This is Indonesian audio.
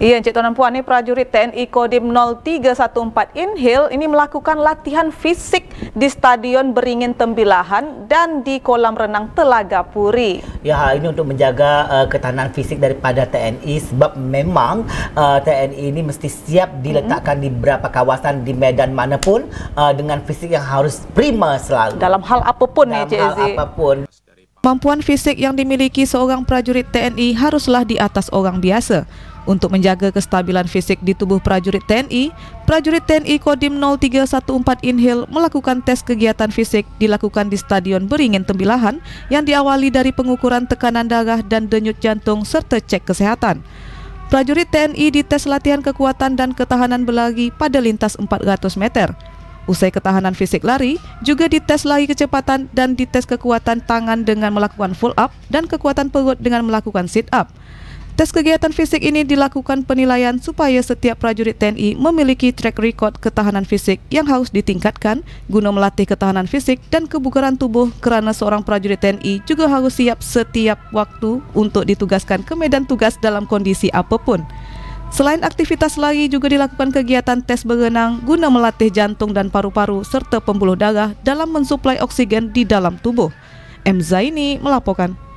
Iya, Encik Tuan dan Puan, ini prajurit TNI Kodim 0314 Inhil ini melakukan latihan fisik di Stadion Beringin Tembilahan dan di kolam renang Telaga Puri. Ya, ini untuk menjaga uh, ketahanan fisik daripada TNI sebab memang uh, TNI ini mesti siap diletakkan mm -hmm. di beberapa kawasan di medan mana pun uh, dengan fisik yang harus prima selalu. Dalam hal apa pun Dalam ya, Cik hal apa pun. Kemampuan fisik yang dimiliki seorang prajurit TNI haruslah di atas orang biasa. Untuk menjaga kestabilan fisik di tubuh prajurit TNI, prajurit TNI Kodim 0314 Inhil melakukan tes kegiatan fisik dilakukan di Stadion Beringin Tembilahan yang diawali dari pengukuran tekanan darah dan denyut jantung serta cek kesehatan. Prajurit TNI dites latihan kekuatan dan ketahanan berlari pada lintas 400 meter. Usai ketahanan fisik lari, juga dites lari kecepatan dan dites kekuatan tangan dengan melakukan full up dan kekuatan perut dengan melakukan sit up. Tes kegiatan fisik ini dilakukan penilaian supaya setiap prajurit TNI memiliki track record ketahanan fisik yang harus ditingkatkan guna melatih ketahanan fisik dan kebugaran tubuh kerana seorang prajurit TNI juga harus siap setiap waktu untuk ditugaskan ke medan tugas dalam kondisi apa pun. Selain aktivitas lari juga dilakukan kegiatan tes berenang guna melatih jantung dan paru-paru serta pembuluh darah dalam mensuplai oksigen di dalam tubuh. M. Zaini melaporkan.